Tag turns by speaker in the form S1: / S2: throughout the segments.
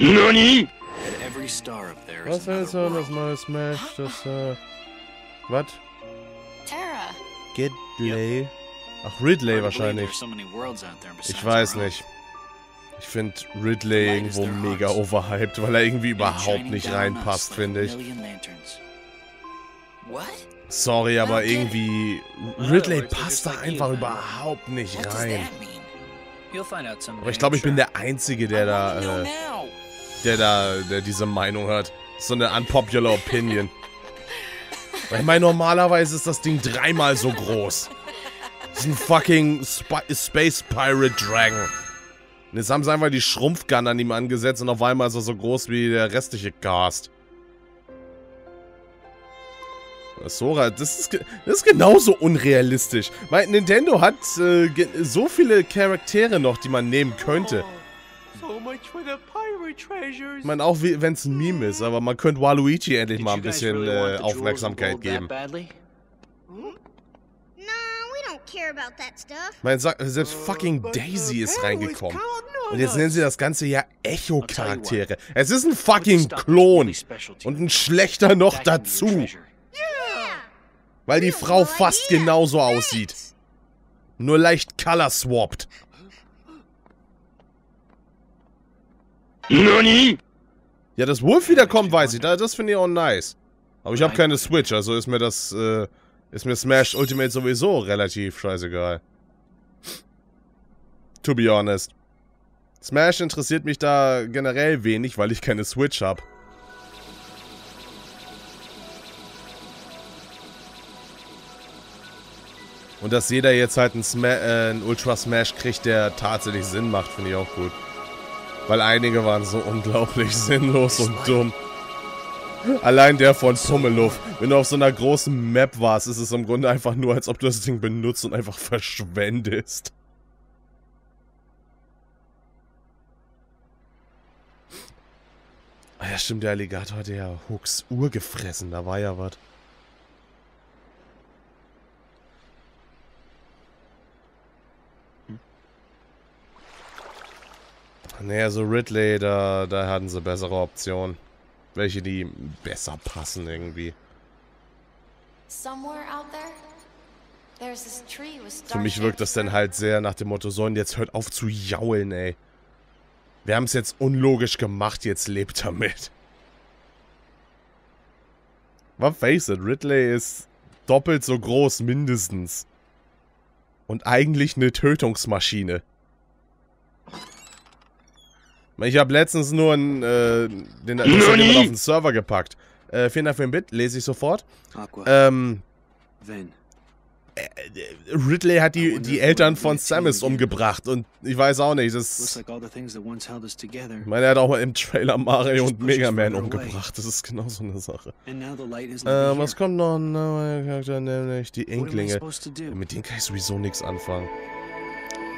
S1: NANI?
S2: Was
S3: is
S2: hältst du
S3: another
S2: an das neue Smash? Das, äh... Was?
S4: Terra.
S2: Gidley? Ach, Ridley wahrscheinlich. Ich weiß nicht. Ich finde Ridley irgendwo mega overhyped, weil er irgendwie überhaupt nicht reinpasst, finde ich. Sorry, aber irgendwie... Ridley passt da einfach überhaupt nicht rein. Aber ich glaube, ich bin der Einzige, der da... Äh. Der da, der diese Meinung hat. So eine unpopular Opinion. Weil ich meine, normalerweise ist das Ding dreimal so groß. Das ist ein fucking Sp Space Pirate Dragon. Und jetzt haben sie einfach die Schrumpfgun an ihm angesetzt und auf einmal ist er so groß wie der restliche Cast. Sora, das ist, das ist genauso unrealistisch. Weil Nintendo hat äh, so viele Charaktere noch, die man nehmen könnte.
S5: So much for the.
S2: Ich meine, auch wenn es ein Meme ist, aber man könnte Waluigi endlich mal ein bisschen
S3: really
S2: äh, Aufmerksamkeit geben.
S3: badly?
S6: Nah, we don't care about that stuff.
S2: Ich meine, sa- selbst fucking Daisy ist reingekommen. Und jetzt nennen sie das Ganze ja Echo-Charaktere. Es ist ein fucking Klon. Und ein schlechter noch dazu. Weil die Frau fast genauso aussieht. Nur leicht color-swapped.
S1: NANI?
S2: Ja, dass Wolf wiederkommt, weiß ich. Da- Das finde ich auch nice. Aber ich habe keine Switch, also ist mir das, äh, ist mir Smash Ultimate sowieso relativ scheißegal. To be honest. Smash interessiert mich da generell wenig, weil ich keine Switch habe. Und dass jeder jetzt halt einen, Sma äh, einen Ultra Smash kriegt, der tatsächlich Sinn macht, finde ich auch gut. Weil einige waren so unglaublich sinnlos und dumm. Allein der von Pummeluff. Wenn du auf so einer großen Map warst, ist es im Grunde einfach nur, als ob du das Ding benutzt und einfach verschwendest. Ah ja, stimmt, der Alligator hat ja Hooks Uhr gefressen. Da war ja was. Naja, so Ridley, da, da hatten sie bessere Optionen. Welche, die besser passen irgendwie. Für mich wirkt das dann halt sehr nach dem Motto, so und jetzt hört auf zu jaulen, ey. Wir haben es jetzt unlogisch gemacht, jetzt lebt damit. Mal face it, Ridley ist doppelt so groß mindestens. Und eigentlich eine Tötungsmaschine. Ich habe letztens nur einen, äh, den, jemand auf den Server gepackt. Äh, vielen Dank für den Bit, lese ich sofort.
S3: Aqua,
S2: Ähm,
S3: Ven.
S2: Ridley hat die, die Eltern von Samus umgebracht und ich weiß auch nicht, das... Ich meine, er hat auch mal im Trailer Mario und Mega Man umgebracht, das ist genau so eine Sache. Äh, was kommt noch? Ein neuer Charakter, nämlich die Inklinge. Mit denen kann ich sowieso nichts anfangen.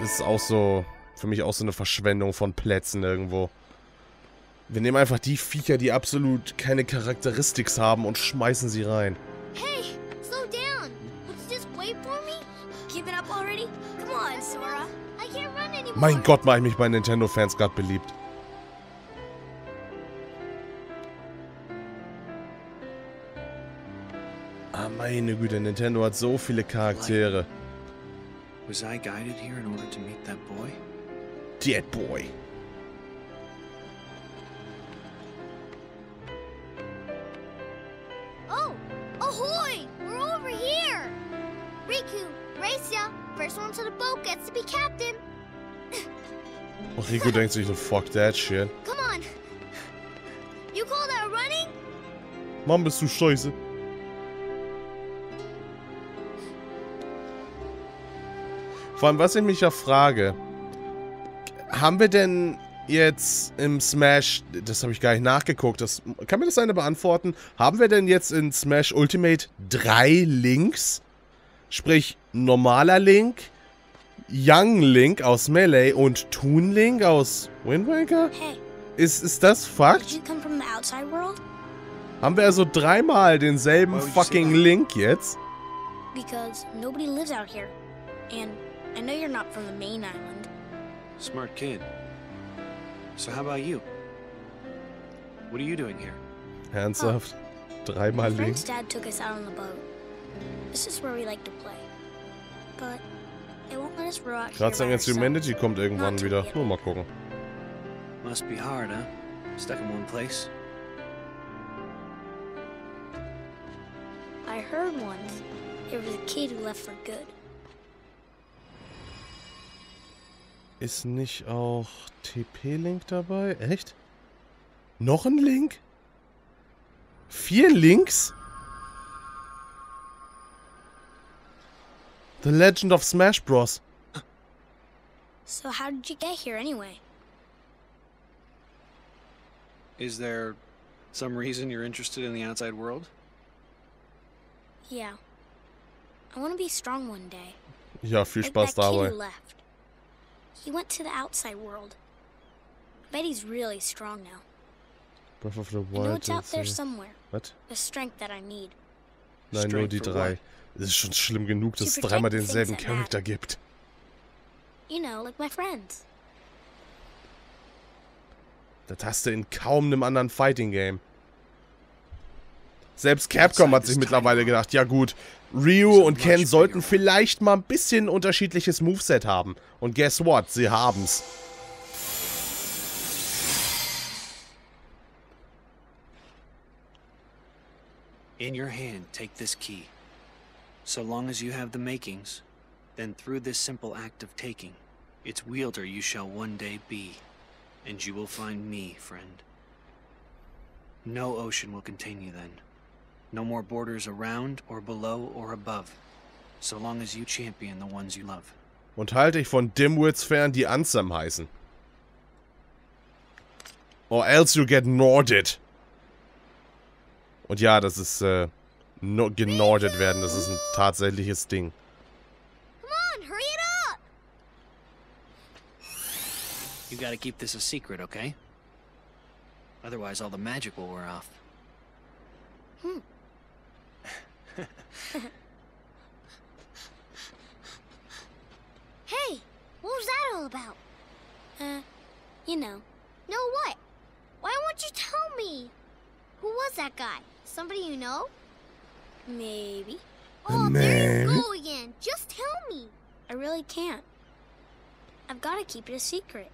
S2: Das ist auch so, für mich auch so eine Verschwendung von Plätzen irgendwo. Wir nehmen einfach die Viecher, die absolut keine Charakteristics haben und schmeißen sie rein.
S6: Hey, slow down. Would you just wait for me? Giving up already? Come on, Sora. I can't run anymore.
S2: Mein Gott, mache ich mich bei Nintendo-Fans gerade beliebt. Ah, meine Güte, Nintendo hat so viele Charaktere.
S3: Was I guided here in order to meet that boy?
S2: Dead Boy.
S6: Oh, ahoy! We're over here. Riku, race ya. First one to the boat gets to be captain.
S2: Und Rico denkt sich so, fuck that shit.
S6: Come on. You call that running?
S2: Mann, bist du scheiße. Vor allem, was ich mich ja frage, haben wir denn jetzt im Smash, das habe ich gar nicht nachgeguckt, das, kann mir das einer beantworten, haben wir denn jetzt in Smash Ultimate drei Links? Sprich, normaler Link, Young Link aus Melee und Toon Link aus Wind Waker?
S6: Hey,
S2: Ist, ist das Fakt? Haben wir also dreimal denselben fucking? Link jetzt?
S6: Because nobody lives out here. And I know you're not from the main island.
S3: Smart kid. So how about you? What are you doing here?
S2: Ernsthaft? Oh. Dreimal
S6: My friend's
S2: links?
S6: dad took us out on the boat. This is where we like to play. But they won't let us row out here
S2: Gerade
S6: by
S2: sagen jetzt,
S6: ourselves.
S2: Humanity kommt irgendwann
S6: Not
S2: wieder.
S6: together.
S2: Nur mal gucken.
S3: Must be hard, huh? Stuck in one place.
S6: I heard once there was a kid who left for good.
S2: Ist nicht auch TP-Link dabei? Echt? Noch ein Link? Vier Links? The Legend of Smash Bros.
S6: So how did you get here anyway?
S3: Is there some reason you're interested in the outside world?
S6: Yeah. I want to be strong one day.
S2: Ja, viel
S6: like
S2: Spaß
S6: kid
S2: dabei.
S6: left. He went to the outside world. I bet he's really strong now.
S2: Breath of the
S6: I know
S2: Wild.
S6: it's out there
S2: äh,
S6: somewhere.
S2: Was?
S6: The strength that I need.
S2: Nein, nur die drei.
S3: what?
S2: Es ist schon schlimm genug, dass es dreimal denselben Charakter gibt.
S6: You know, like my friends.
S2: Das hast du in kaum einem anderen Fighting Game. Selbst Capcom hat sich mittlerweile gedacht, ja gut, Ryu und Ken sollten vielleicht mal ein bisschen unterschiedliches Moveset haben. Und guess what? Sie haben's.
S3: In your hand, take this key. So long as you have the makings, then through this simple act of taking, its wielder you shall one day be, and you will find me, friend. No ocean will contain you then. No more borders around or below or above, so long as you champion the ones you love.
S2: Und halte ich von Dimwits fern, die Ansem heißen. Or else you get Norded. Und ja, das ist, äh, no genordet werden, das ist ein tatsächliches Ding.
S6: Come on, hurry it up!
S3: You gotta keep this a secret, okay? Otherwise, all the magic will wear off. Hmm.
S6: Hey, what was that all about? Uh, you know. Know what? Why won't you tell me? Who was that guy? Somebody you know? Maybe. Oh, there you go again. Just tell me. I really can't. I've got to keep it a secret.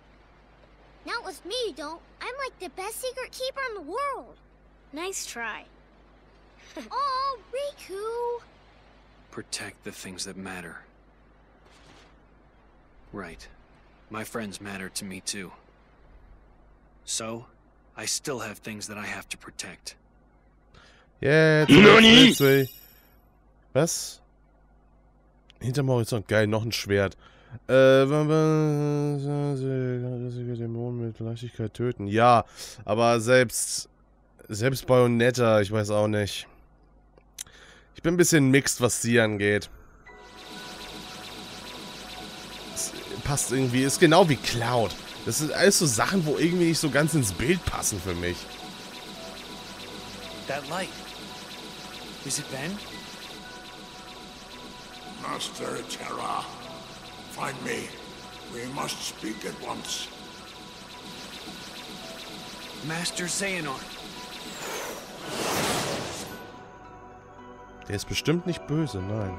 S6: Not with me, you don't. I'm like the best secret keeper in the world. Nice try. Oh, Riku.
S3: Protect the things that matter. Right. My friends matter to me too. So, I still have things that I have to protect.
S2: Jetzt witzig. Was? Hinterm Horizont. Geil, noch ein Schwert. Äh, Dämonen mit Leichtigkeit töten. Ja, aber selbst, selbst Bayonetta, ich weiß auch nicht. Ich bin ein bisschen mixed, was sie angeht. Es passt irgendwie, ist genau wie Cloud. Das sind alles so Sachen, wo irgendwie nicht so ganz ins Bild passen für mich.
S3: That light. Is it Ben?
S1: Master Terra, find me. We must speak at once.
S3: Master Xehanort.
S2: Der ist bestimmt nicht böse, nein.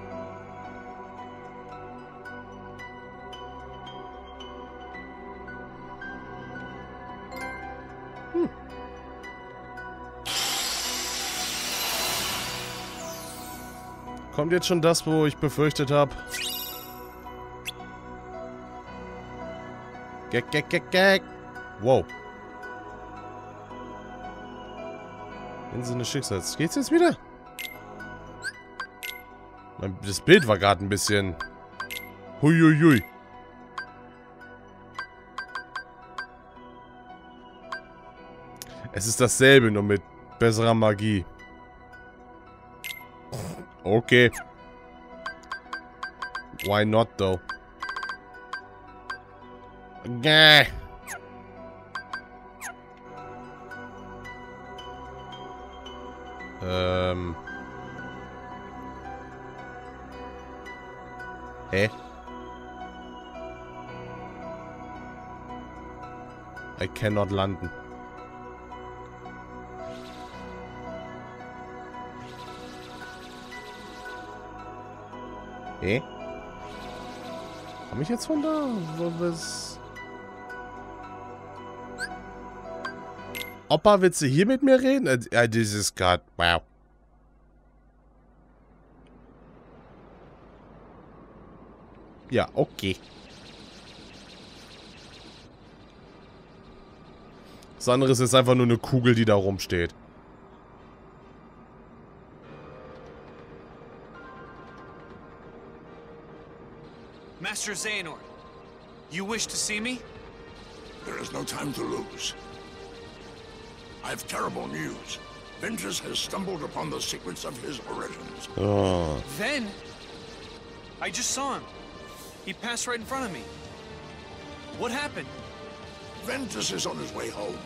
S2: Hm. Kommt jetzt schon das, wo ich befürchtet habe? Gag, gag, gag, gag. Wow. Insel des Schicksals. Geht's jetzt wieder? Das Bild war gerade ein bisschen... Huiuiui. Es ist dasselbe, nur mit besserer Magie. Okay. Why not, though? Gäh. Ähm... Hä? I cannot landen. Hä? Komm ich jetzt von da? Wo bist... Opa, willst du hier mit mir reden? Ja, dieses Gott. Wow. Ja, okay. Das andere ist jetzt einfach nur eine Kugel, die da rumsteht.
S3: Master Xehanort, you wish to see me?
S1: There is no time to lose. I've terrible news. Ventus has stumbled upon the secrets of his origins.
S2: Oh.
S3: Then? I just saw him. He passed right in front of me. What happened?
S1: Ventus is on his way home.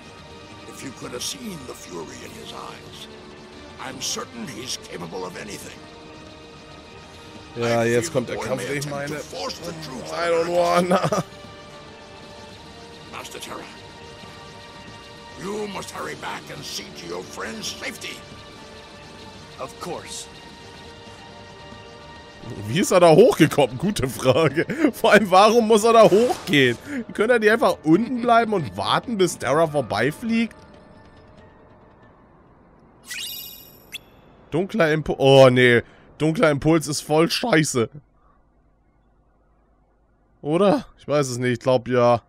S1: If you could have seen the fury in his eyes, I'm certain he's capable of anything.
S2: Ja,
S1: I
S2: jetzt
S1: feel
S2: kommt der Kampf, ich
S1: to
S2: meine.
S1: force the truth mm, I
S2: don't wanna.
S1: Master Terra, you must hurry back and see to your friend's safety.
S3: Of course.
S2: Wie ist er da hochgekommen? Gute Frage. Vor allem, warum muss er da hochgehen? Können er die einfach unten bleiben und warten, bis Terra vorbeifliegt? Dunkler Impuls. Oh, nee. Dunkler Impuls ist voll scheiße. Oder? Ich weiß es nicht. Ich glaube, ja.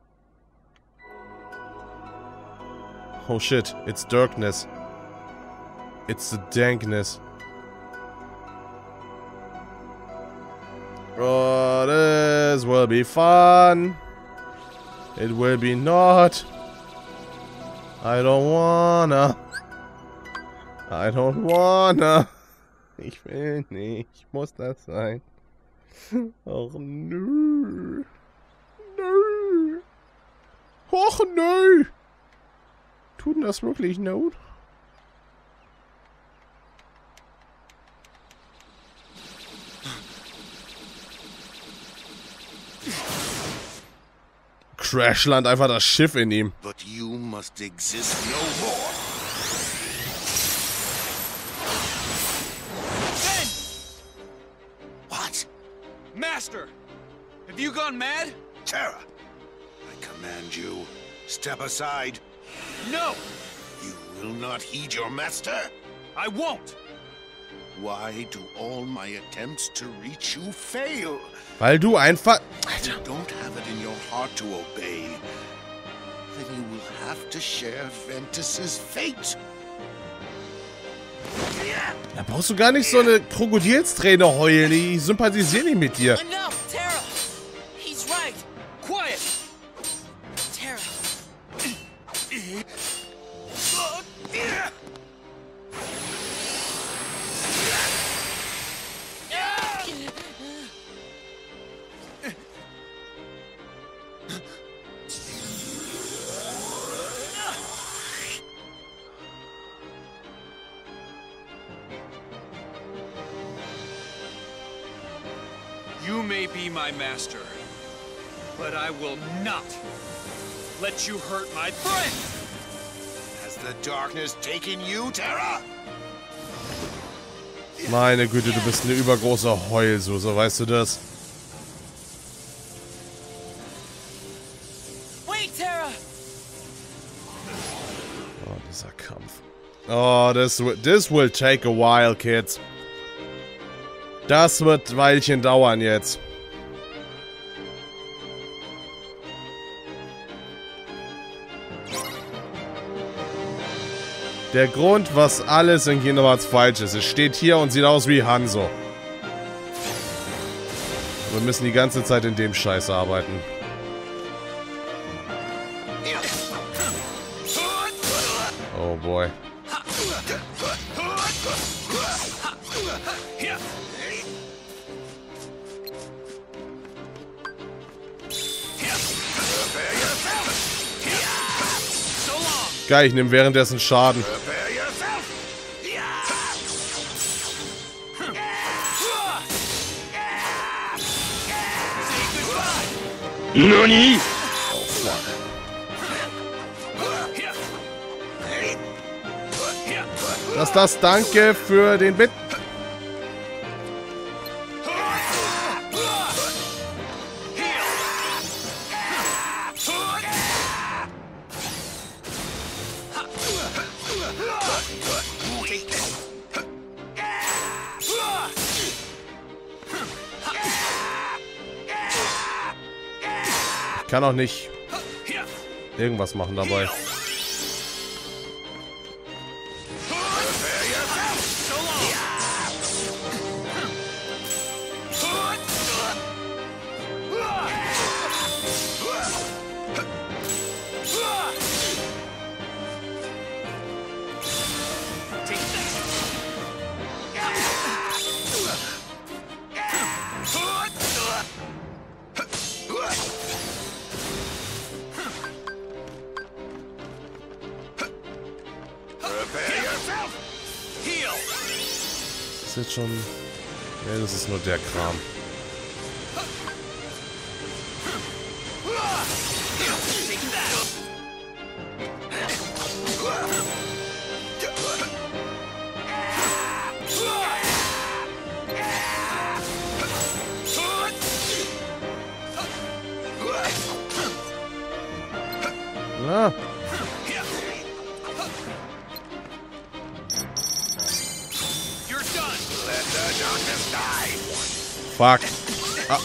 S2: Oh shit. It's darkness. It's the dankness. Oh, this will be fun. It will be not. I don't wanna. I don't wanna. Ich will nicht. Muss das sein? Och nö. Nö. Och nö. Tut das wirklich not? Crashland einfach das Schiff in ihm.
S7: But you must exist no more.
S3: Ben!
S7: What?
S3: Master! Have you gone mad?
S7: Terra! I command you, step aside.
S3: No!
S7: You will not heed your master?
S3: I won't!
S7: Why do all my attempts to reach you fail?
S2: Weil du einfach...
S7: You don't have it in your heart to obey. Then you will have to share Ventus's fate.
S2: Da brauchst du gar nicht so eine Krokodilsträne heulen. Ich sympathisiere nicht mit dir.
S5: Enough,
S3: you hurt my friend!
S7: Has the darkness taken you, Terra?
S2: Meine Güte, du bist eine übergroße Heulsuse, weißt du das? Oh, dieser Kampf. Oh, this, this will take a while, kids. Das wird ein Weilchen dauern jetzt. Der Grund, was alles in Kingdom Hearts falsch ist, es steht hier und sieht aus wie Hanzo. Wir müssen die ganze Zeit in dem Scheiß arbeiten. Oh boy. Geil, ich nehme währenddessen Schaden. Das, das, danke für den Bit. Kann auch nicht irgendwas machen dabei.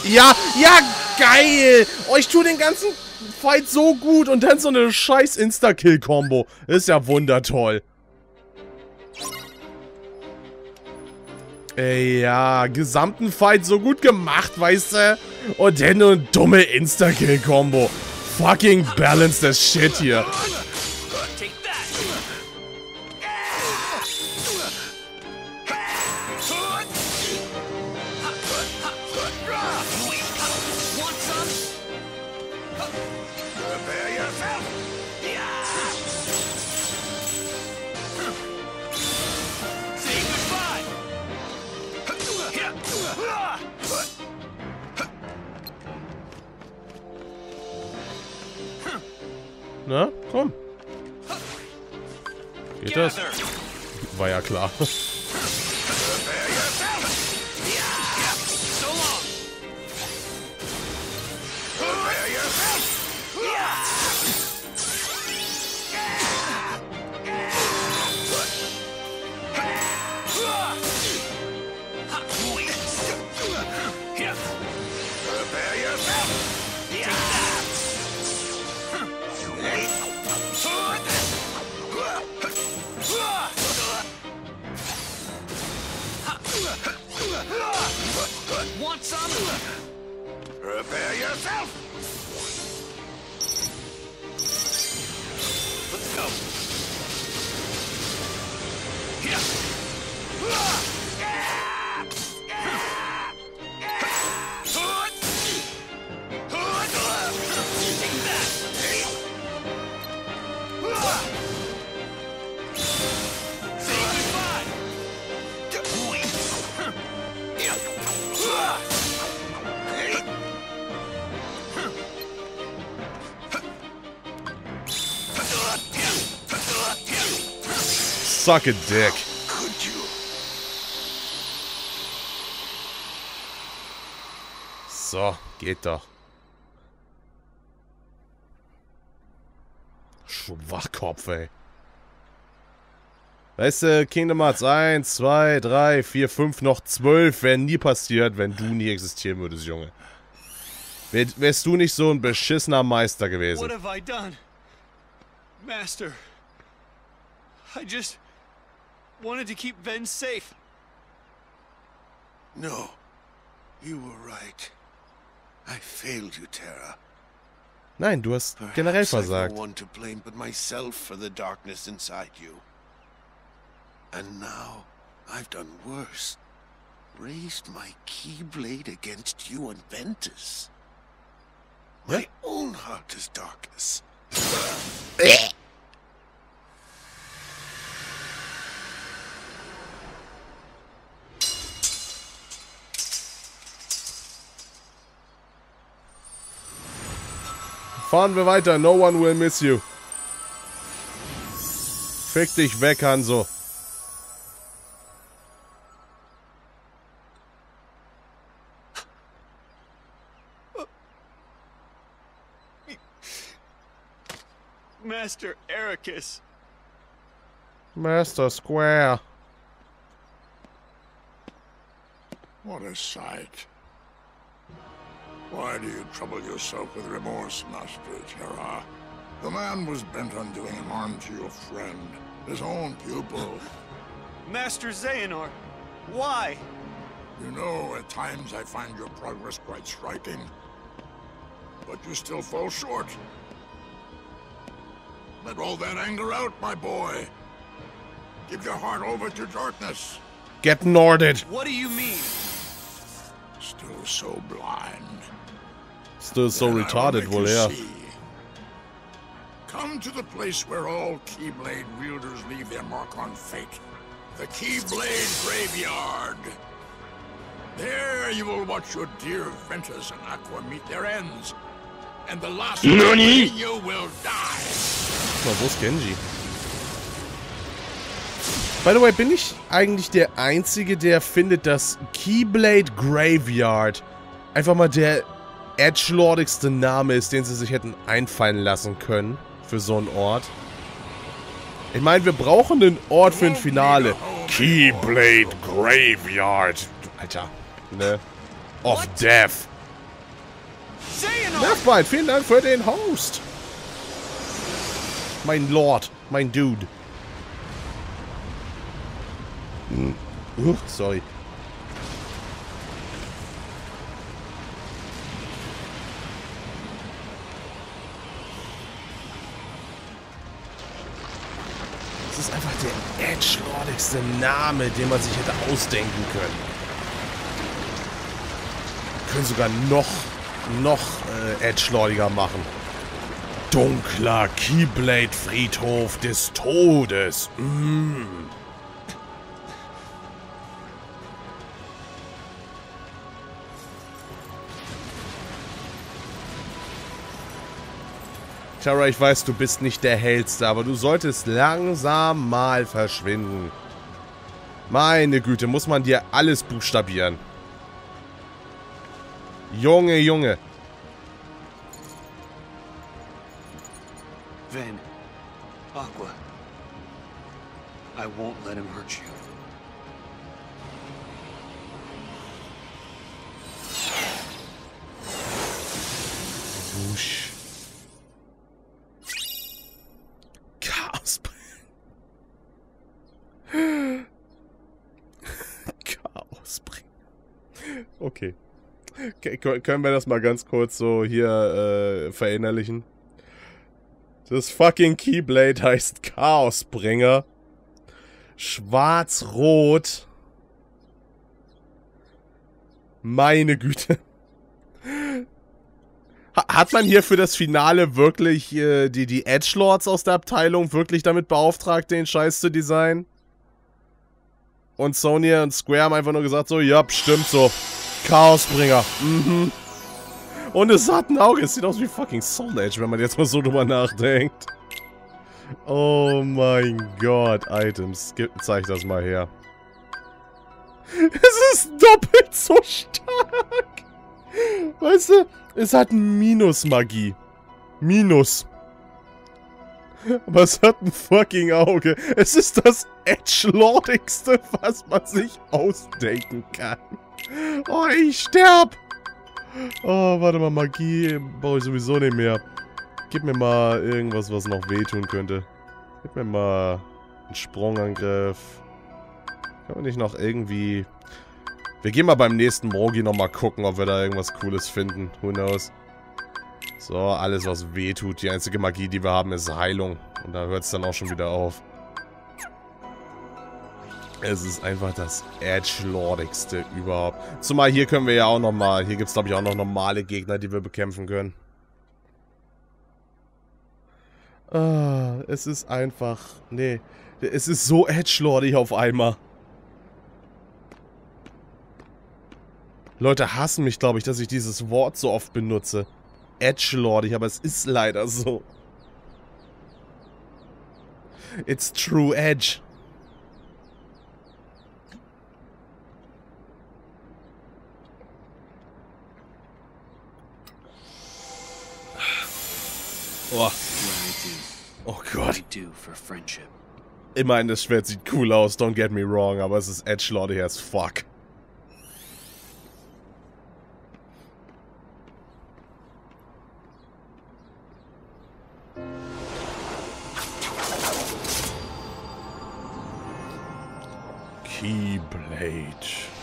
S2: Ja, ja, geil! Oh, ich tue den ganzen Fight so gut und dann so eine scheiß Insta-Kill-Kombo. Ist ja wundertoll. Ey, ja, gesamten Fight so gut gemacht, weißt du? Und dann nur eine dumme Insta-Kill-Kombo. Fucking balance das Shit hier. Suck a dick. So, geht doch. Schwachkopf, ey. Weißt du, Kingdom Hearts 1, 2, 3, 4, 5, noch 12 wären nie passiert, wenn du nie existieren würdest, Junge. Wär, wärst du nicht so ein beschissener Meister
S3: What
S2: gewesen.
S3: have I done? Master, I just wanted to keep Ven safe.
S7: No, you were right. I failed you, Terra.
S2: Nein, du hast generell
S7: Perhaps I've
S2: versagt.
S7: no one to blame but myself for the darkness inside you. And now I've done worse. Raised my keyblade against you and Ventus. My own heart is darkness. Eh.
S2: Fahren wir weiter. No one will miss you. Fick dich weg, Hanso.
S3: Master Ericus.
S2: Master Square.
S1: What a sight. Why do you trouble yourself with remorse, Master Terra? The man was bent on doing harm to your friend, his own pupil.
S3: Master Xehanort, why?
S1: You know, at times I find your progress quite striking. But you still fall short. Let all that anger out, my boy. Give your heart over to darkness.
S2: Get Norded.
S3: What do you mean?
S1: Still so blind.
S2: Still so retarded wohl,
S1: see. Come to the place where all Keyblade wielders leave their mark on fate. The Keyblade Graveyard. There you will watch your dear Ventus and Aqua meet their ends. And the last
S8: NANI?
S1: you will die.
S2: Mal, wo ist Genji? By the way, bin ich eigentlich der Einzige, der findet, dass Keyblade Graveyard einfach mal der edgelordigste Name ist, den sie sich hätten einfallen lassen können für so einen Ort? Ich meine, wir brauchen einen Ort für ein Finale. Keyblade Graveyard. Alter, ne? Of Death. Nerfbein, vielen Dank für den Host. Mein Lord, mein Dude. Hm. Uh, sorry. Ist einfach der edgelordigste Name, den man sich hätte ausdenken können. Wir können sogar noch, noch äh, edgelordiger machen. Dunkler Keyblade-Friedhof des Todes. Mm. Tara, ich weiß, du bist nicht der Hellste, aber du solltest langsam mal verschwinden. Meine Güte, muss man dir alles buchstabieren. Junge, Junge.
S3: Ven. Aqua. I won't let him hurt you.
S2: Wusch. Können wir das mal ganz kurz so hier äh, verinnerlichen? Das fucking Keyblade heißt Chaosbringer. Schwarz-Rot. Meine Güte. Ha- Hat man hier für das Finale wirklich äh, die, die Edgelords aus der Abteilung wirklich damit beauftragt, den Scheiß zu designen? Und Sony und Square haben einfach nur gesagt so, ja, stimmt so. Chaosbringer. Mhm. Und es hat ein Auge. Es sieht aus wie fucking Soul Edge, wenn man jetzt mal so drüber nachdenkt. Oh mein Gott, Items. Gib, zeig das mal her. Es ist doppelt so stark. Weißt du, es hat Minus-Magie. Minus. Aber es hat ein fucking Auge. Es ist das Edgelordigste, was man sich ausdenken kann. Oh, ich sterb. Oh, warte mal, Magie brauche ich sowieso nicht mehr. Gib mir mal irgendwas, was noch wehtun könnte. Gib mir mal einen Sprungangriff. Kann man nicht noch irgendwie... Wir gehen mal beim nächsten Mogi nochmal gucken, ob wir da irgendwas Cooles finden. Who knows? So, alles was wehtut. Die einzige Magie, die wir haben, ist Heilung. Und da hört es dann auch schon wieder auf. Es ist einfach das Edgelordigste überhaupt. Zumal hier können wir ja auch nochmal... Hier gibt es, glaube ich, auch noch normale Gegner, die wir bekämpfen können. Ah, es ist einfach... Nee. Es ist so edgelordig auf einmal. Leute hassen mich, glaube ich, dass ich dieses Wort so oft benutze. Edgelordig, aber es ist leider so. It's true edge. Oh. oh Gott. Immerhin, das Schwert sieht cool aus, don't get me wrong, aber es ist Edge edgelordy as fuck. Keyblade.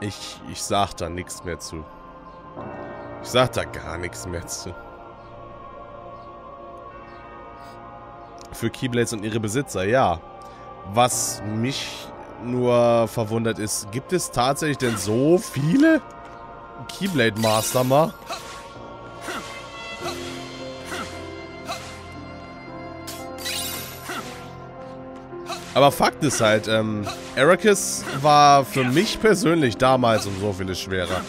S2: Ich, ich sag da nichts mehr zu. Ich sag da gar nichts mehr zu. Für Keyblades und ihre Besitzer, ja. Was mich nur verwundert ist, gibt es tatsächlich denn so viele Keyblade Master mal? Aber Fakt ist halt, ähm, Ericus war für mich persönlich damals um so vieles schwerer.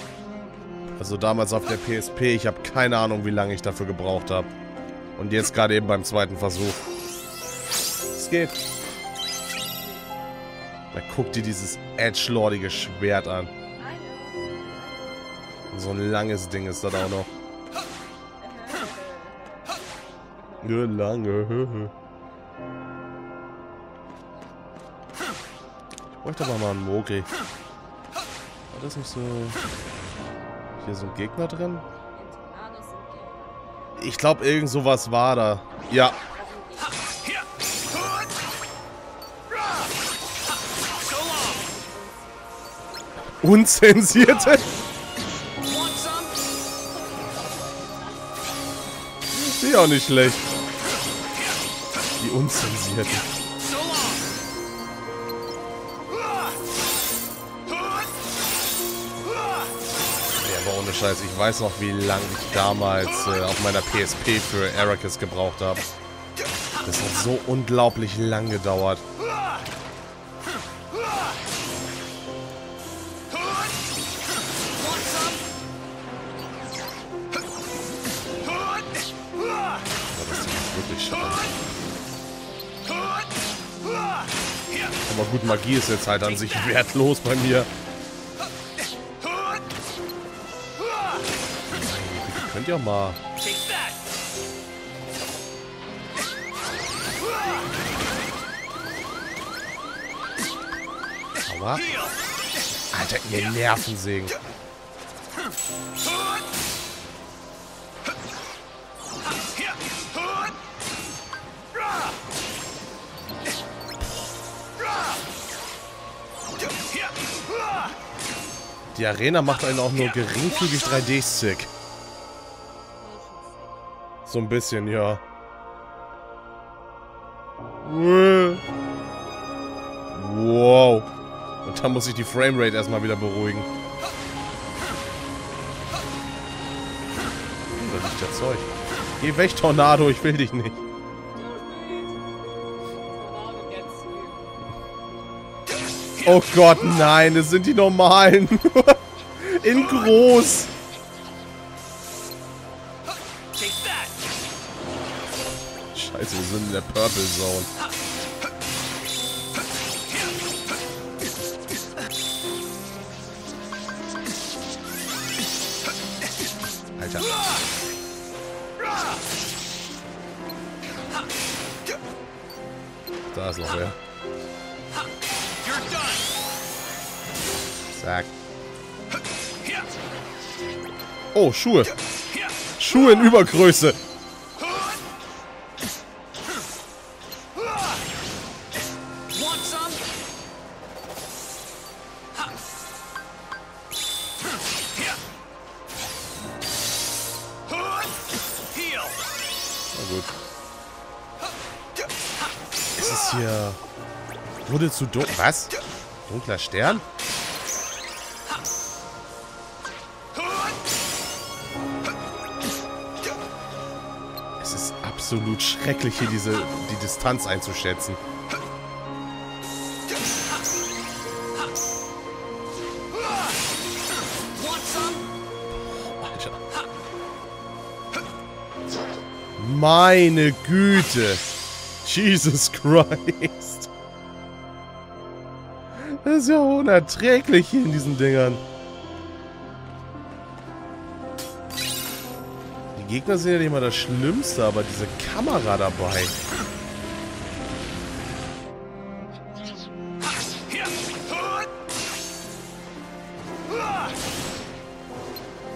S2: Also damals auf der PSP, ich habe keine Ahnung, wie lange ich dafür gebraucht habe. Und jetzt gerade eben beim zweiten Versuch. Es geht. Na, guck dir dieses edgelordige Schwert an. So ein langes Ding ist das auch noch. Lange. bräuchte aber mal einen Mogri. War das nicht so... Hier so ein Gegner drin? Ich glaube, irgend sowas war da. Ja. Unzensierte? Die auch nicht schlecht. Die Unzensierten. Scheiß, ich weiß noch, wie lange ich damals äh, auf meiner PSP für Ericus gebraucht habe. Das hat so unglaublich lang gedauert. Aber gut, Magie ist jetzt halt an sich wertlos bei mir. Auch mal... Aua. Alter, ihr Nervensägen. Die Arena macht einen auch nur geringfügig 3D-Sick. So ein bisschen, ja. Wow. Und dann muss ich die Framerate erstmal wieder beruhigen. Da liegt das Zeug. Geh weg, Tornado, ich will dich nicht. Oh Gott, nein, das sind die normalen. In groß. Scheiße, wir sind in der Purple Zone. Alter. Da ist noch wer. Zack. Oh, Schuhe. Schuhe in Übergröße. Dunkel. Was? Dunkler Stern? Es ist absolut schrecklich, hier diese die Distanz einzuschätzen. Meine Güte. Jesus Christ. Das ist ja unerträglich hier in diesen Dingern. Die Gegner sind ja nicht mal das Schlimmste, aber diese Kamera dabei.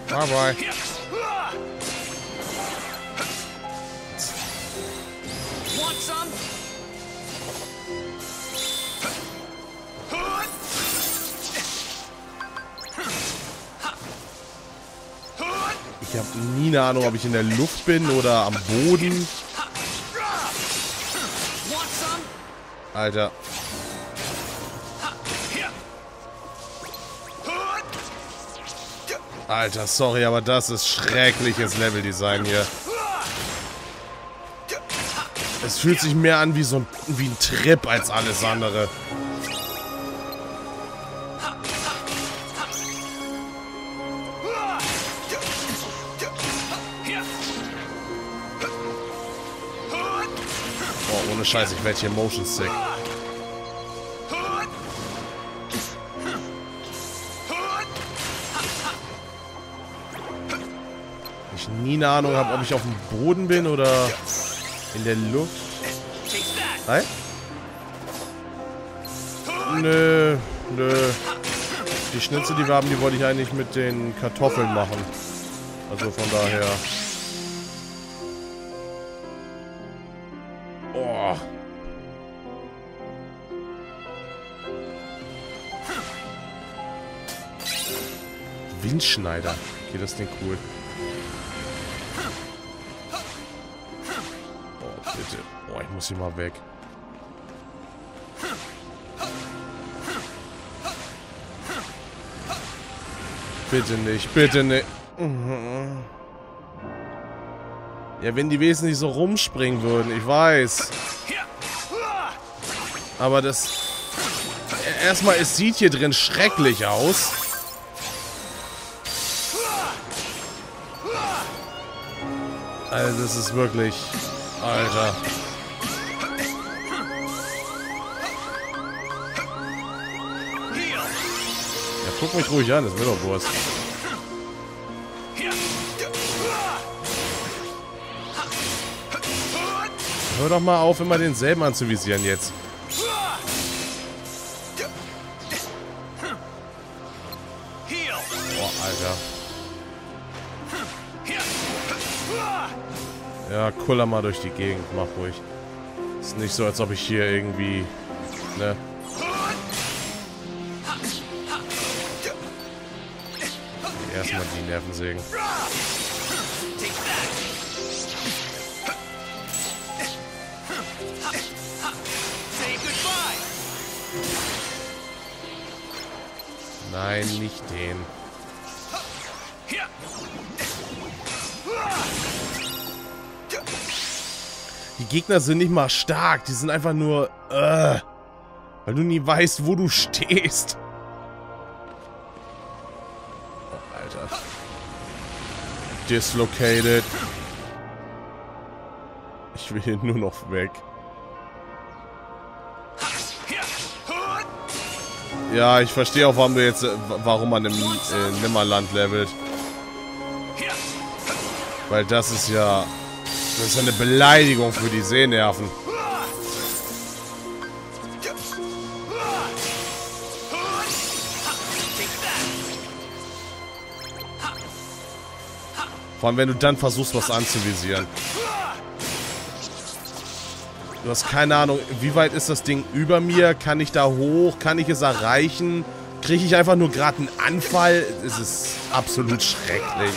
S2: Bye bye. Ich habe nie eine Ahnung, ob ich in der Luft bin oder am Boden. Alter. Alter, sorry, aber das ist schreckliches Leveldesign hier. Es fühlt sich mehr an wie so ein, wie ein Trip als alles andere. Oh, ohne Scheiß, ich werde hier motion sick. Ich nie eine Ahnung habe, ob ich auf dem Boden bin oder in der Luft. Hi? Nö, nö. Die Schnitzel, die wir haben, die wollte ich eigentlich mit den Kartoffeln machen. Also von daher. Windschneider. Okay, das Ding cool. Oh, bitte. Oh, ich muss hier mal weg. Bitte nicht, bitte nicht. Ja, wenn die Wesen nicht so rumspringen würden, ich weiß. Aber das... Erstmal, es sieht hier drin schrecklich aus. Also, das ist wirklich... Alter. Ja, guck mich ruhig an, das ist mir doch Wurst. Hör doch mal auf, immer denselben anzuvisieren jetzt. Kuller mal durch die Gegend, mach ruhig. Ist nicht so, als ob ich hier irgendwie... Ne? Erstmal die.
S5: Say goodbye.
S2: Nein, nicht den. Die Gegner sind nicht mal stark, die sind einfach nur... Äh, weil du nie weißt, wo du stehst. Oh, Alter. Dislocated. Ich will hier nur noch weg. Ja, ich verstehe auch, warum du jetzt, äh, warum man im äh, Nimmerland levelt. Weil das ist ja, das ist eine Beleidigung für die Sehnerven. Vor allem, wenn du dann versuchst, was anzuvisieren. Du hast keine Ahnung, wie weit ist das Ding über mir? Kann ich da hoch? Kann ich es erreichen? Kriege ich einfach nur gerade einen Anfall? Es ist absolut schrecklich.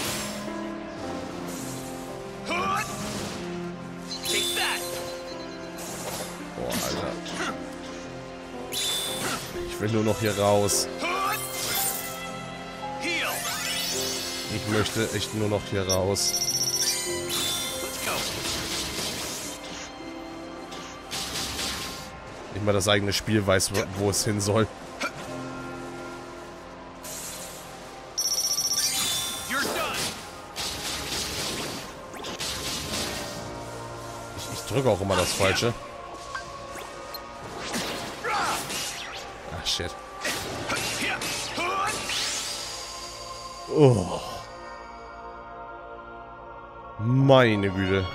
S2: Ich will nur noch hier raus. Ich möchte echt nur noch hier raus. Nicht mal das eigene Spiel weiß, wo, es hin soll. Ich, ich drücke auch immer das Falsche. Oh. Meine Güte.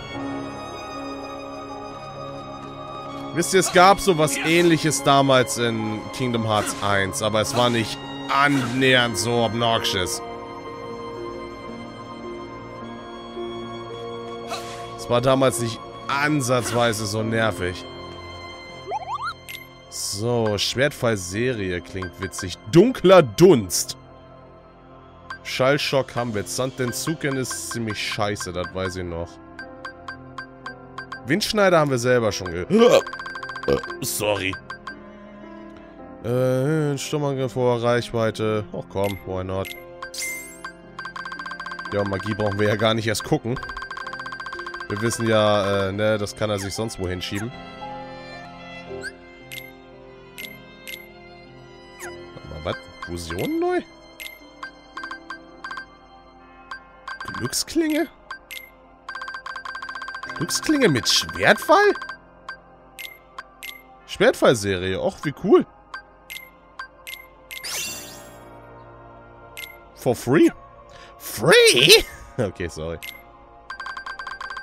S2: Wisst ihr, es gab so was ähnliches damals in Kingdom Hearts 1, aber es war nicht annähernd so obnoxious. Es war damals nicht ansatzweise so nervig. So, Schwertfall-Serie klingt witzig. Dunkler Dunst. Schallschock haben wir jetzt. Sandenzuken ist ziemlich scheiße, das weiß ich noch. Windschneider haben wir selber schon ge... Sorry. Äh, Sturmangriff vor Reichweite. Ach komm, why not? Ja, Magie brauchen wir ja gar nicht erst gucken. Wir wissen ja, äh, ne, das kann er sich sonst wohin schieben. Warte mal, was? Fusion neu? Glücksklinge? Glücksklinge mit Schwertfall? Schwertfall-Serie. Och, wie cool. For free? Free? Okay, sorry.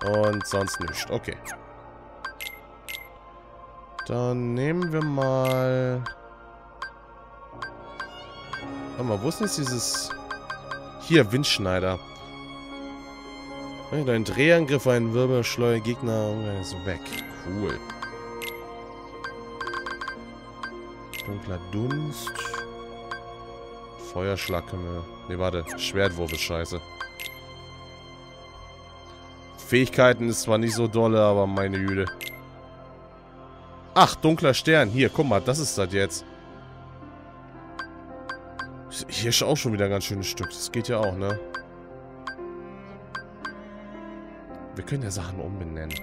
S2: Und sonst nichts. Okay. Dann nehmen wir mal... Warte mal, wo ist denn jetzt dieses... Hier, Windschneider. Ein Drehangriff, ein Wirbelschleuer, Gegner ist weg. Cool. Dunkler Dunst. Feuerschlag können wir... Ne, warte. Schwertwurf ist scheiße. Fähigkeiten ist zwar nicht so dolle, aber meine Jüde. Ach, dunkler Stern. Hier, guck mal, das ist das jetzt. Hier ist auch schon wieder ein ganz schönes Stück. Das geht ja auch, ne? Wir können ja Sachen umbenennen.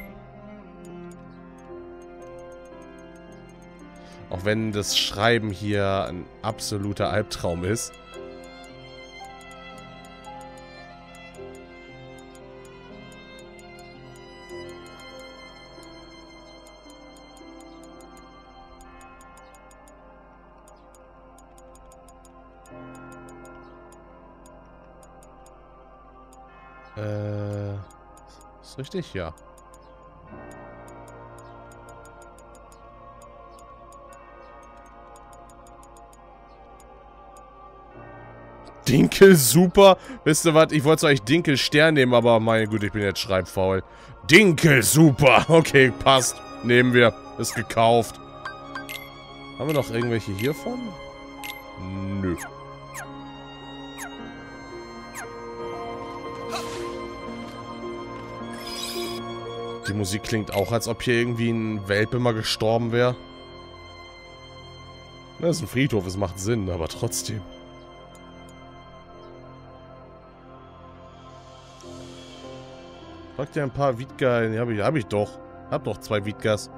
S2: Auch wenn das Schreiben hier ein absoluter Albtraum ist. Richtig? Ja. Dinkel super. Wisst ihr was? Ich wollte eigentlich Dinkel Stern nehmen, aber meine Güte, ich bin jetzt schreibfaul. Dinkel super. Okay, passt. Nehmen wir. Ist gekauft. Haben wir noch irgendwelche hiervon? Nö. Die Musik klingt auch, als ob hier irgendwie ein Welpe mal gestorben wäre. Das ist ein Friedhof, es macht Sinn, aber trotzdem. Frag dir ein paar Wiedga. Ja, hab ich, hab ich doch. Hab doch zwei Wiedgas.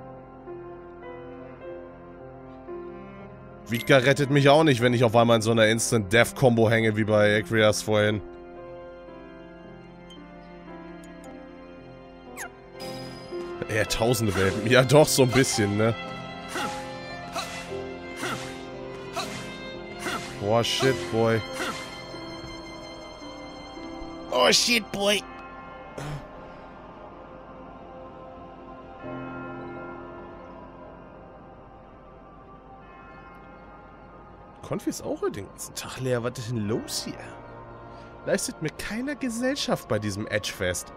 S2: Wiedga rettet mich auch nicht, wenn ich auf einmal in so einer Instant-Death-Combo hänge, wie bei Equias vorhin. Ja, tausende Welpen. Ja, doch, so ein bisschen, ne? Oh, shit, boy. Oh, shit, boy. Konfi ist auch den ganzen Tag leer. Was ist denn los hier? Leistet mir keiner Gesellschaft bei diesem Edgefest.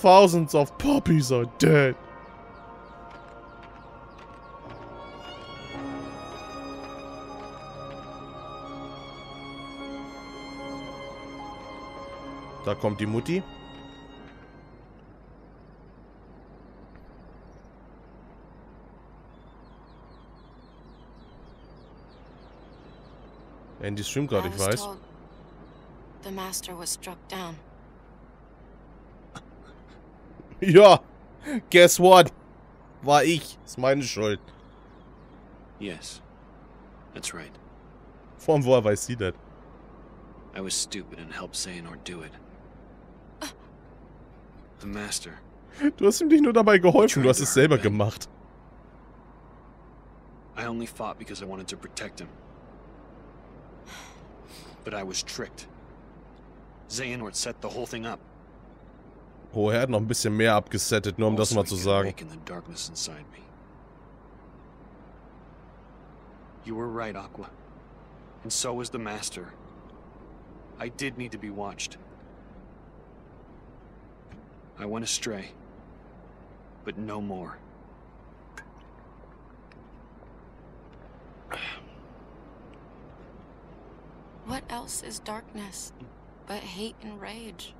S2: Thousands of puppies are dead. Da kommt die Mutti. Andy streamt gerade, ich weiß.
S4: The master was struck down.
S2: Ja, guess what? War ich. Ist meine Schuld.
S3: Yes. That's right.
S2: Von woher weiß sie das?
S3: I was stupid and helped Xehanort do it. The Master.
S2: Du hast ihm nicht nur dabei geholfen, du hast es selber gemacht.
S3: I only fought because I wanted to protect him. But I was tricked. Xehanort set the whole thing up.
S2: Oh, er hat noch ein bisschen mehr abgesettet, nur um das mal zu
S3: he could
S2: sagen.
S3: awaken the darkness inside me. You were right, Aqua. And so was the Master. I did need to be watched. I went astray. But no more.
S4: What else is darkness but hate and rage?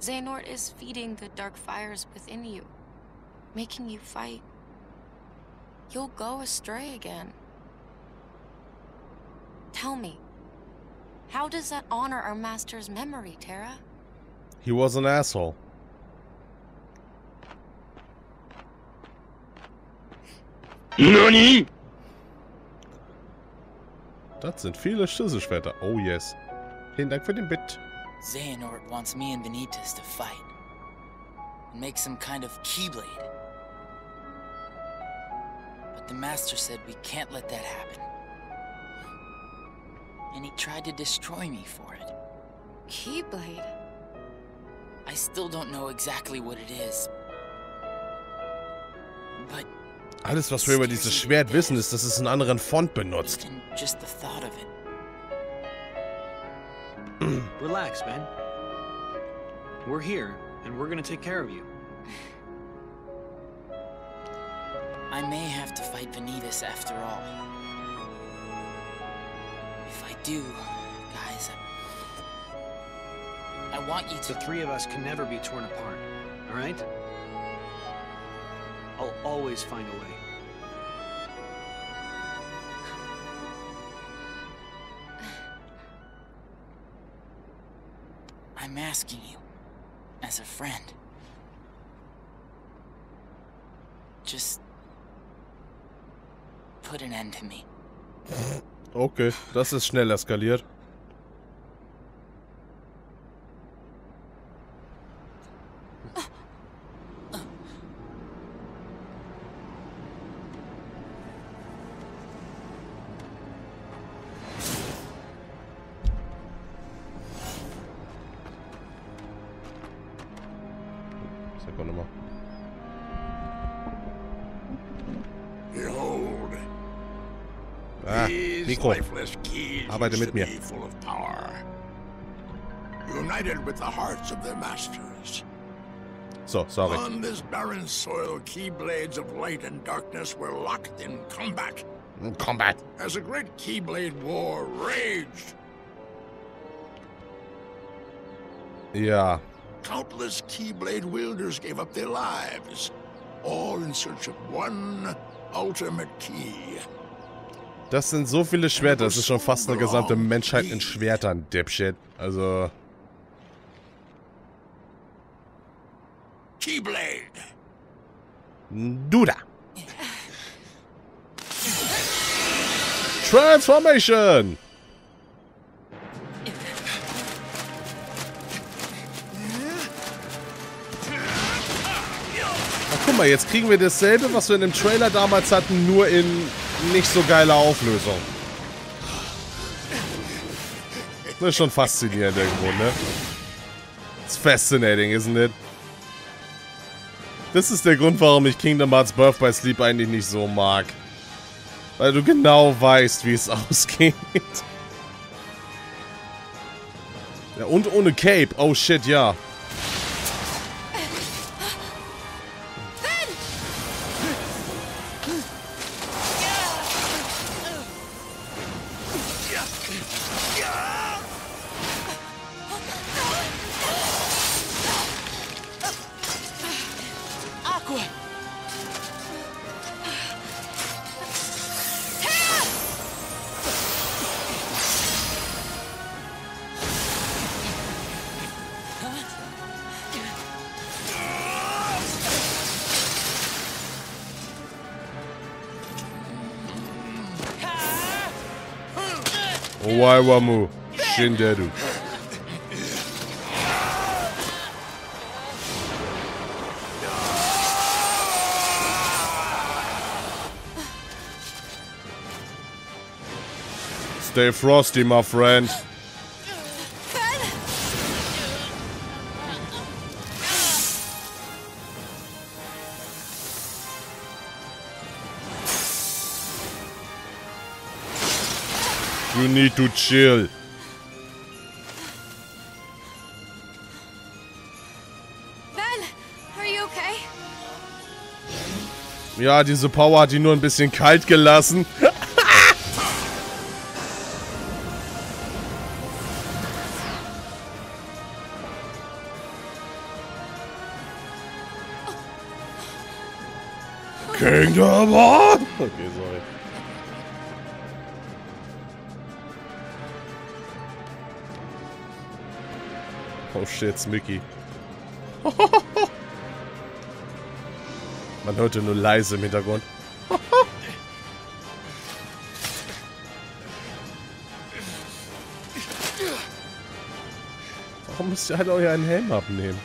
S4: Xehanort is feeding the dark fires within you, making you fight. You'll go astray again. Tell me, how does that honor our master's memory, Terra?
S2: He was an asshole.
S5: NANI?
S2: Das sind viele Schlüsselschwerter. Oh yes. Vielen Dank für den Bit.
S8: Xehanort wants me and Vanitas to fight. And make some kind of Keyblade. But the Master said we can't let that happen. And he tried to destroy me for it.
S4: Keyblade?
S8: I still don't know exactly what it is. But
S2: Alles, was wir über dieses Schwert wissen, ist, dass es einen anderen Font benutzt.
S8: just the thought of it.
S3: Relax, Ben. We're here, and we're gonna take care of you.
S8: I may have to fight Vanitas after all. If I do, guys, I, I want you to...
S3: The three of us can never be torn apart, alright? I'll always find a way.
S8: I'm asking you, as a friend. Just put an end to me.
S2: Okay, das ist schnell eskaliert.
S1: With the hearts of their masters.
S2: So, sorry.
S1: On this barren soil, keyblades of light and darkness were locked in combat
S2: Combat.
S1: as a great keyblade war raged.
S2: Ja.
S1: Countless keyblade wielders gave up their lives, all in search of one ultimate key.
S2: Das sind so viele Schwerter, das ist schon fast eine gesamte Menschheit in Schwertern, Dipshit. Also,
S1: Keyblade!
S2: du da. Transformation! Mal, jetzt kriegen wir dasselbe, was wir in dem Trailer damals hatten, nur in nicht so geiler Auflösung. Das ist schon faszinierend irgendwo, ne? It's fascinating, isn't it? Das ist der Grund, warum ich Kingdom Hearts Birth by Sleep eigentlich nicht so mag. Weil du genau weißt, wie es ausgeht. Ja, und ohne Cape. Oh shit, ja. Waiwamu. Shinderu. Stay frosty, my friend. You need to chill. Ja, diese Power hat ihn nur ein bisschen kalt gelassen. Kingdom Hearts! Okay, sorry. Oh shit, Mickey. Man hörte nur leise im Hintergrund. Warum müsst ihr halt einen Helm abnehmen?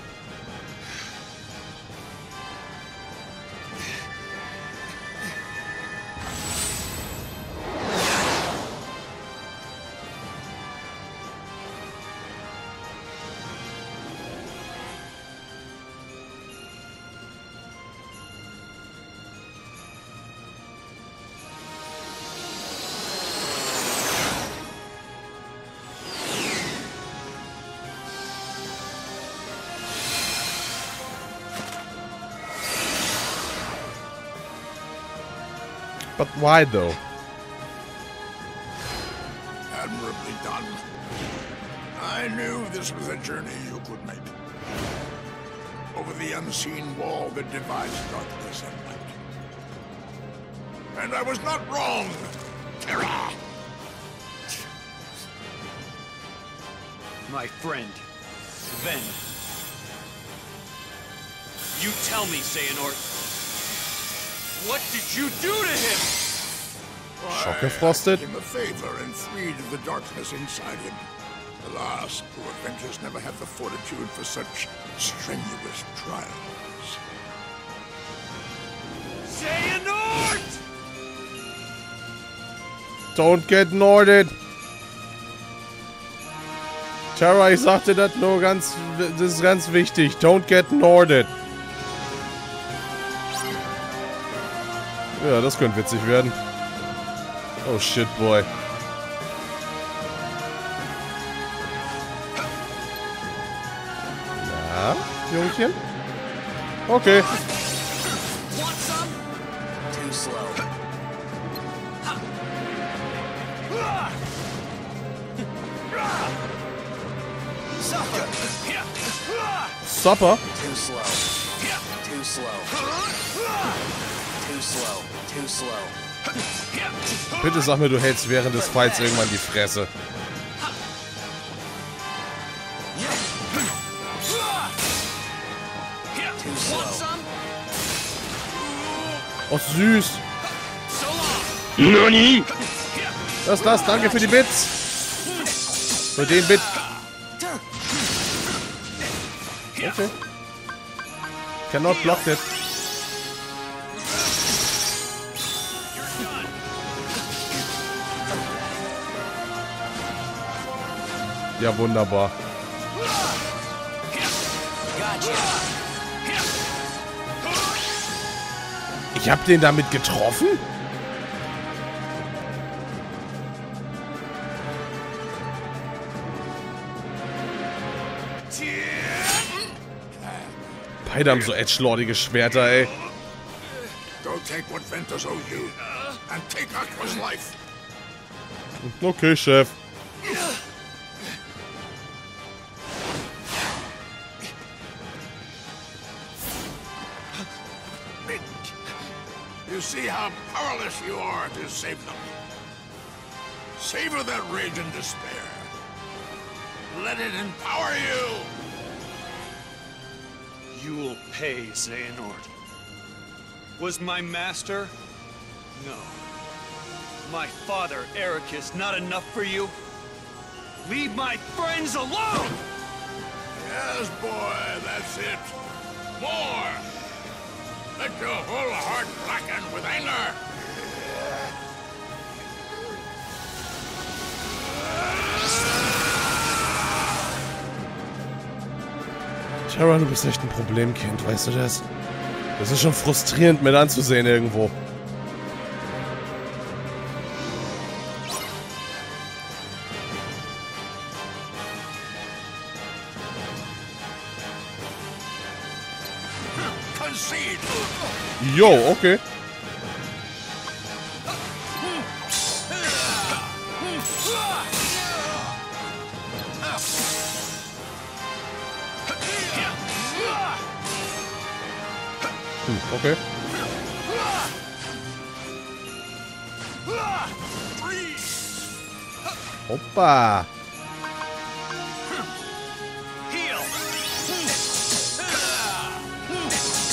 S2: But why though?
S1: Admirably done. I knew this was a journey you could make. Over the unseen wall that divides darkness and light. And I was not wrong, Terra!
S3: My friend, Ven. You tell me, Xehanort. What did you do to him?
S2: Schockgefrostet?
S1: Him a favor and freed the darkness inside him. Alas, poor Ventus never had the fortitude for such strenuous trials.
S3: Xehanort!
S2: Don't get Norded! Tara, ich sagte das nur ganz, das ist ganz wichtig. Don't get Norded. Ja, das könnte witzig werden. Oh shit, boy. Na, Jungchen? Okay. Supper? Bitte sag mir, du hältst während des Fights irgendwann die Fresse. Oh, süß. Das, das, danke für die Bits. Für den Bit. Okay. Cannot block it. Ja, wunderbar. Ich hab den damit getroffen? Beide haben so edgelordige Schwerter, ey.
S1: Go take powerless you are to save them. Savor that rage and despair. Let it empower you.
S3: You'll pay, Xehanort. Was my master? No. My father, Ericus, not enough for you? Leave my friends alone!
S1: Yes, boy, that's it. More. Let your whole heart blacken with anger.
S2: Tara, du bist echt ein Problemkind, weißt du das? Das ist schon frustrierend mit anzusehen irgendwo. Jo. Hm, okay. Hoppa.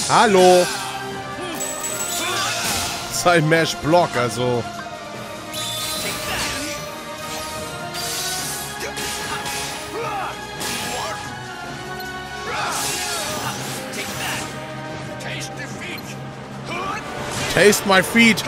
S2: Hallo. Sei Mesh Block, also.
S1: Taste
S2: my feet.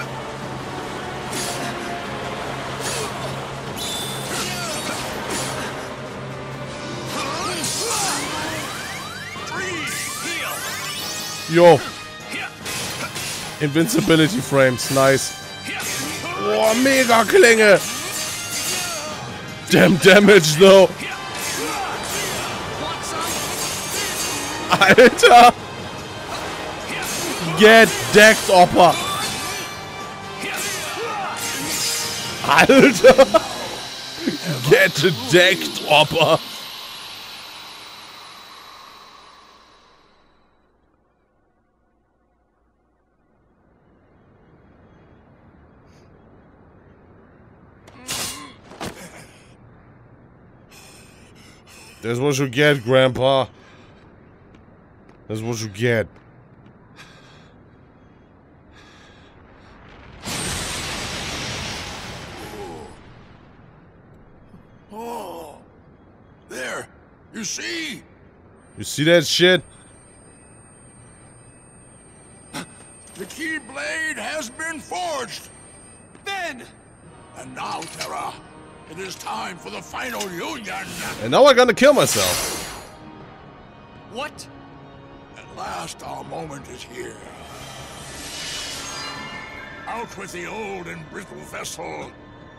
S5: Here!
S2: Invincibility Frames, nice. Boah, mega Klinge. Damn damage, though. Alter. Get decked, Opper. Alter. Get decked, Opper. That's what you get, Grandpa. That's what you get.
S1: Oh. There. You see?
S2: You see that shit?
S1: And now
S2: I'm gonna kill myself.
S5: What?
S1: At last, our moment is here. Out with the old and brittle vessel,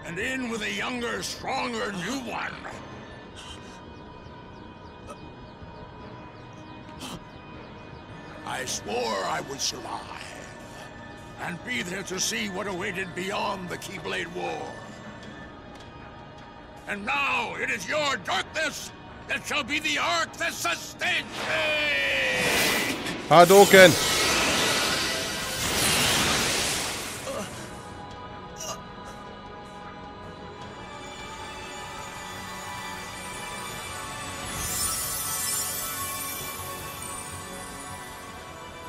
S1: and in with a younger, stronger new one. I swore I would survive, and be there to see what awaited beyond the Keyblade War. And now it is your darkness that shall be the arc that sustains me!
S2: Hadouken.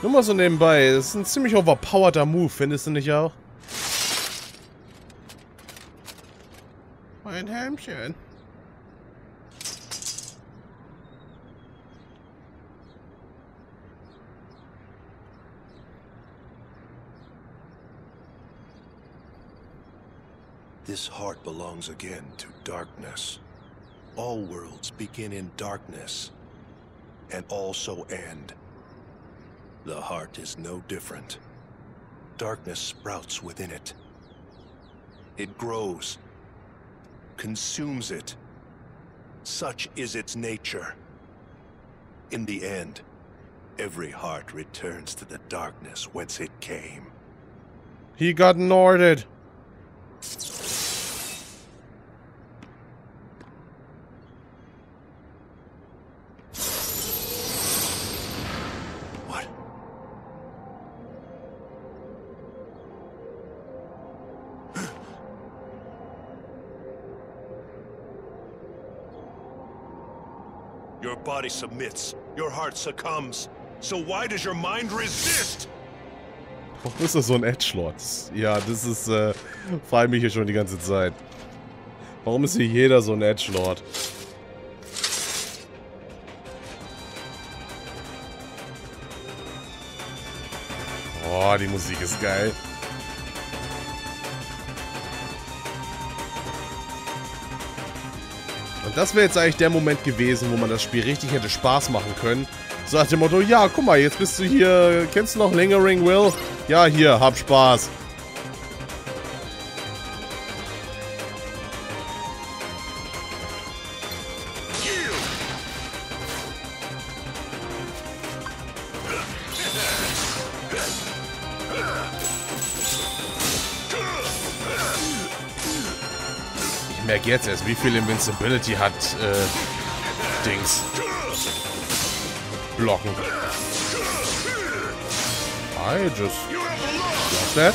S2: Nur mal so nebenbei. Das ist ein ziemlich overpowerter Move, findest du nicht auch? Helmchen.
S9: This heart belongs again to darkness. All worlds begin in darkness and also end. The heart is no different. Darkness sprouts within it. It grows, consumes it. Such is its nature. In the end, every heart returns to the darkness whence it came.
S2: He got Norded.
S9: Body submits. Your heart succumbs. So why does your mind resist?
S2: Warum ist das so ein Edgelord? Ja, das ist, äh, frage mich hier schon die ganze Zeit. Warum ist hier jeder so ein Edgelord? Oh, die Musik ist geil. Das wäre jetzt eigentlich der Moment gewesen, wo man das Spiel richtig hätte Spaß machen können. So nach dem Motto, ja, guck mal, jetzt bist du hier, kennst du noch Lingering Will? Ja, hier, hab Spaß. Jetzt erst, wie viel Invincibility hat, äh, Dings. Blocken. I just... What's that?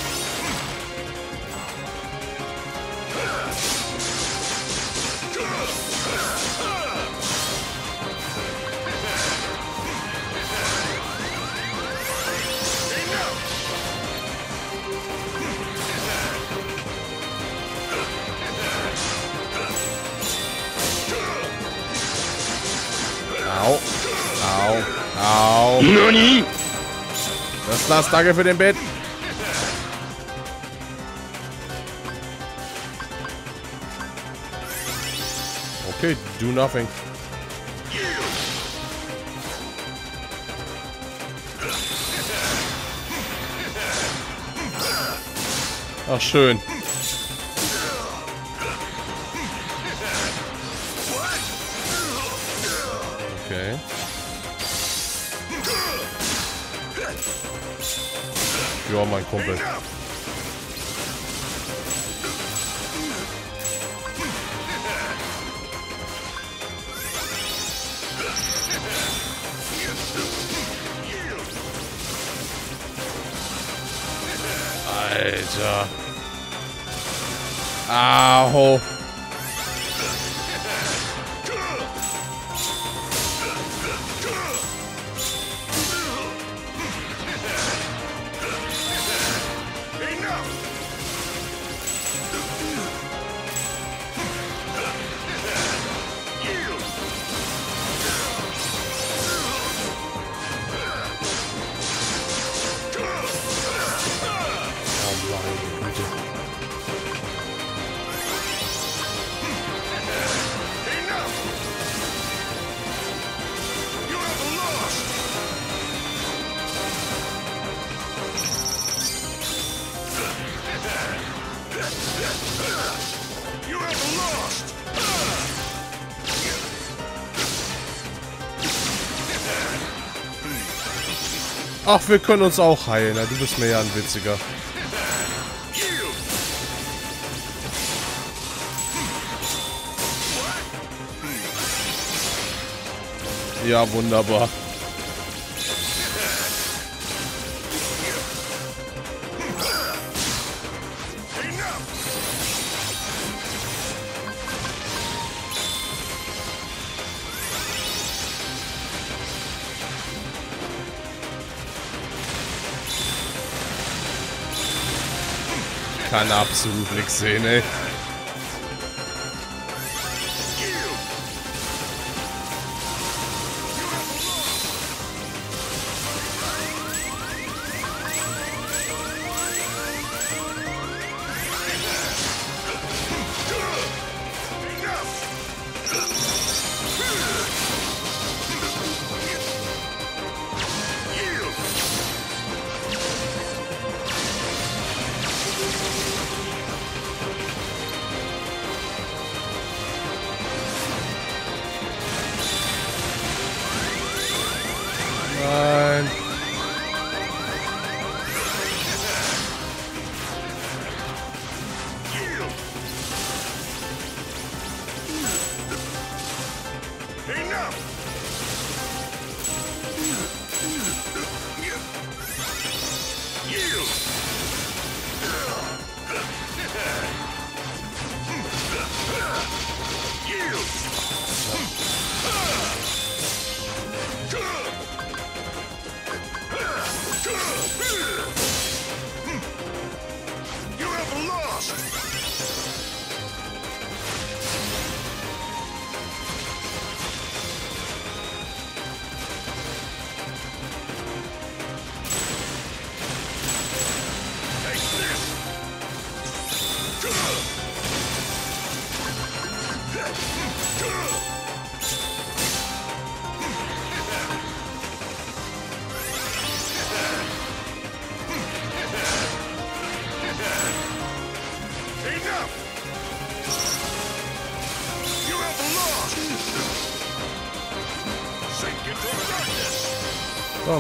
S2: Das Lars, danke für den Bett. Okay, do nothing. Ach, schön. Mein Kumpel. Alter. Au. Ach, wir können uns auch heilen. Du bist mir ja ein witziger. Ja, wunderbar. Kann absolut nichts sehen, ey.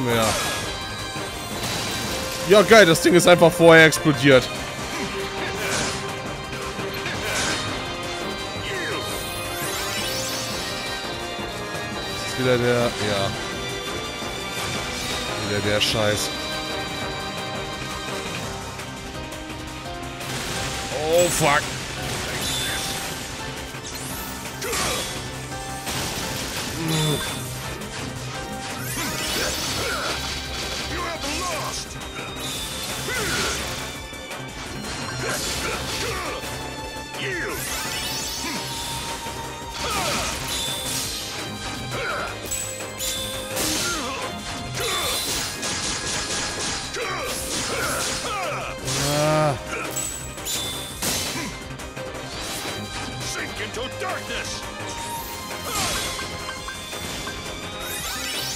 S2: Her. Ja, geil, das Ding ist einfach vorher explodiert.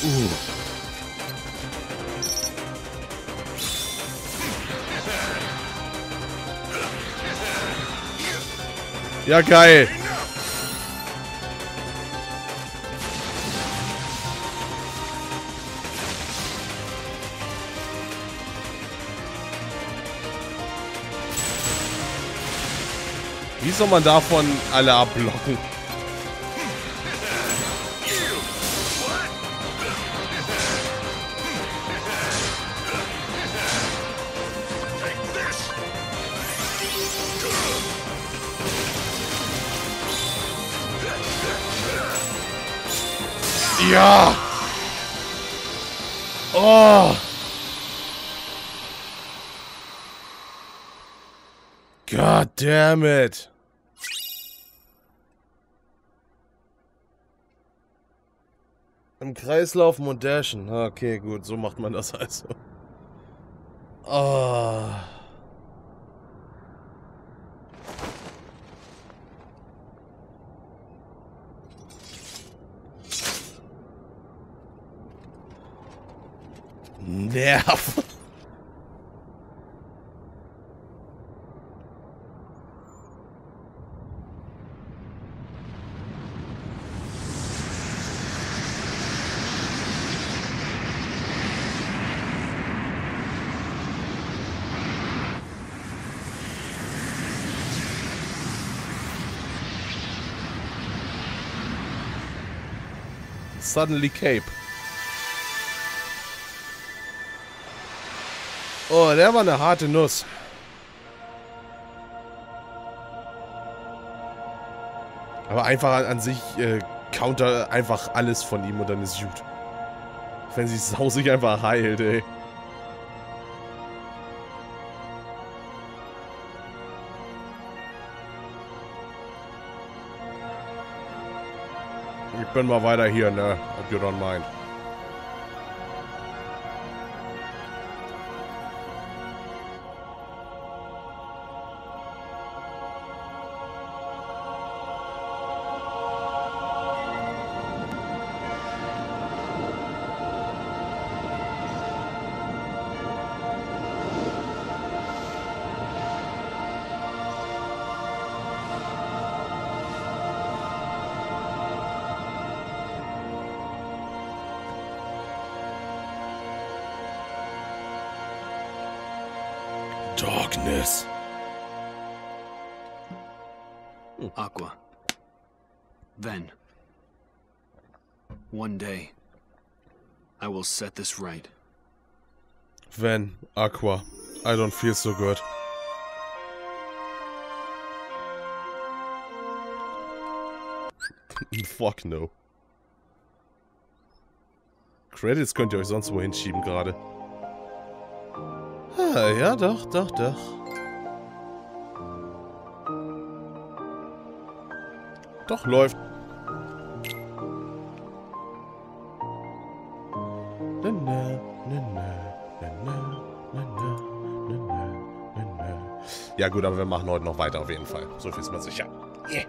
S2: Ooh. Ja, geil. Wie soll man davon alle abblocken? Ja! Oh! God damn it! Im Kreislauf und dashen. Okay, gut, so macht man das also. Oh. Nerv. Suddenly Cape. Oh, der war eine harte Nuss. Aber einfach an, an sich äh, counter einfach alles von ihm und dann ist gut. Wenn sie Sau sich einfach heilt, ey. Ich bin mal weiter hier, ne? Ob you don't mind.
S3: Set this right.
S2: Ven, Aqua. I don't feel so good. Fuck no. Credits könnt ihr euch sonst wo hinschieben gerade. Ah, ja, doch, doch, doch. Doch, läuft. Ja gut, aber wir machen heute noch weiter auf jeden Fall. So viel ist mir sicher. Yeah.